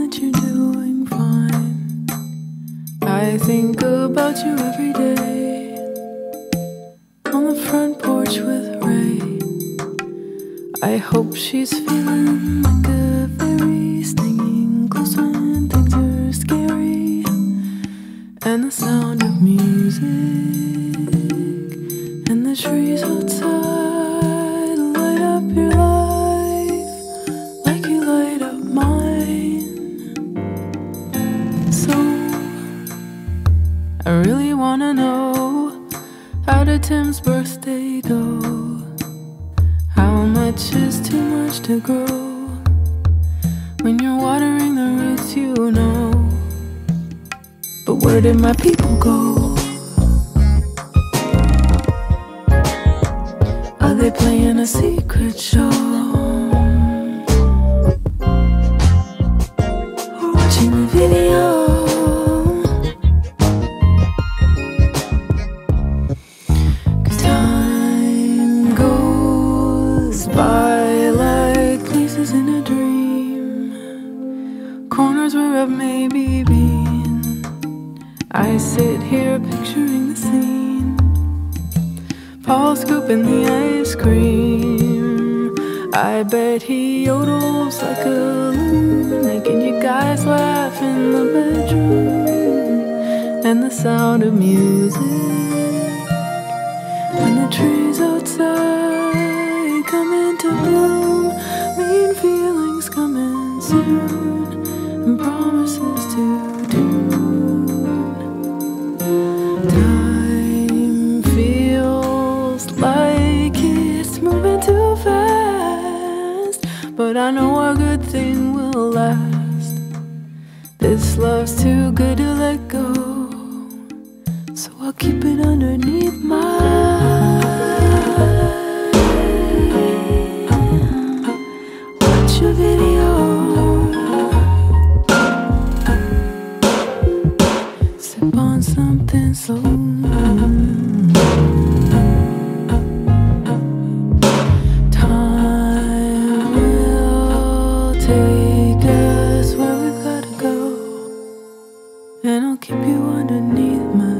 that you're doing fine. I think about you every day. On the front porch with Ray. I hope she's feeling like a fairy, stinging close when things are scary. And the sound of music. I really wanna know how did Tim's birthday go? How much is too much to grow? When you're watering the roots, you know. But where did my people go? Are they playing a secret show? Corners where I've maybe been. I sit here picturing the scene. Paul scooping the ice cream. I bet he yodels like a loon, making you guys laugh in the bedroom. And the sound of music when the trees outside come into bloom, mean feelings coming soon, and promises to tune. Time feels like it's moving too fast, but I know a good thing will last. This love's too good to let go. So I'll keep it underneath my Watch a video something slow. Time will take us where we gotta go, and I'll keep you underneath my.